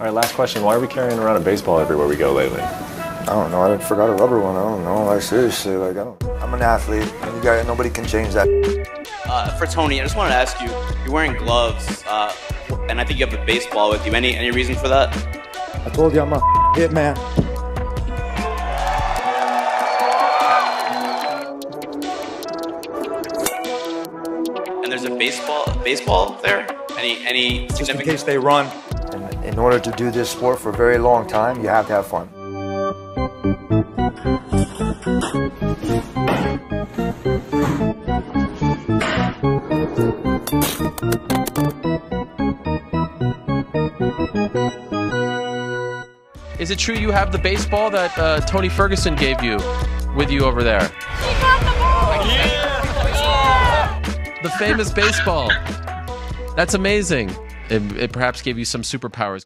All right, last question. Why are we carrying around a baseball everywhere we go lately? I don't know. I forgot a rubber one. I don't know. Like seriously, like I don't. I'm an athlete. You got nobody can change that. Uh, for Tony, I just wanted to ask you. You're wearing gloves, uh, and I think you have a baseball with you. Any any reason for that? I told you I'm a hit man. And there's a baseball baseball there. Any any Just in case they run. In order to do this sport for a very long time, you have to have fun. Is it true you have the baseball that uh, Tony Ferguson gave you with you over there? The famous baseball. That's amazing. It, it perhaps gave you some superpowers.